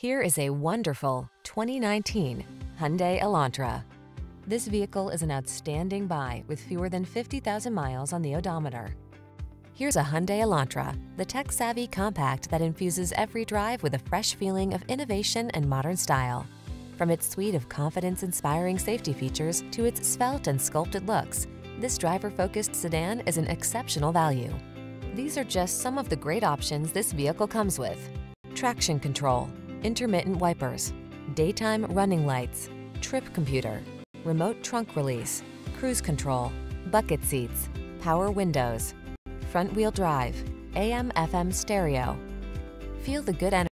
Here is a wonderful 2019 Hyundai Elantra. This vehicle is an outstanding buy with fewer than 50,000 miles on the odometer. Here's a Hyundai Elantra, the tech-savvy compact that infuses every drive with a fresh feeling of innovation and modern style. From its suite of confidence-inspiring safety features to its svelte and sculpted looks, this driver-focused sedan is an exceptional value. These are just some of the great options this vehicle comes with. Traction control, intermittent wipers, daytime running lights, trip computer, remote trunk release, cruise control, bucket seats, power windows, front wheel drive, AM FM stereo. Feel the good energy